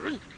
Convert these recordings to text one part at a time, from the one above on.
Hmm.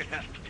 Yeah.